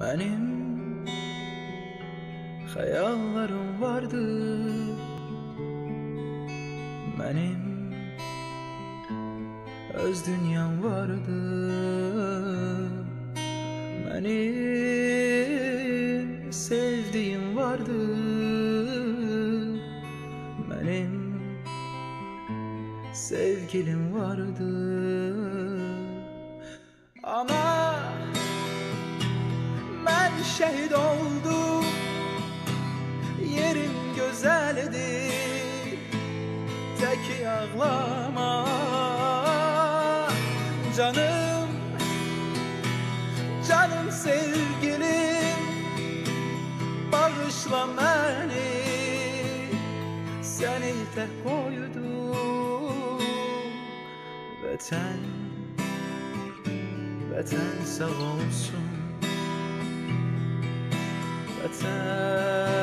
Benim hayallerim vardı. Benim öz dünyam vardı. Benim sevdiğim vardı. Benim sevgilim vardı. Ama şehit oldum Yerim güzeldi. Tek ağlama Canım Canım sevgilim Bağışla beni. Seni tek koydum. Vatan Vatan sağ olsun Vatan Vatan sağ olsun